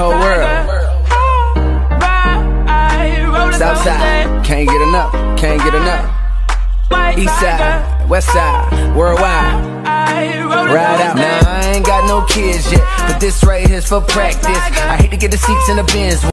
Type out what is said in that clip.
cold world. Southside, can't get enough, can't get enough. East side, west side, worldwide. Ride out. Now I ain't got no kids yet, but this right here's for practice. I hate to get the seats in the bins.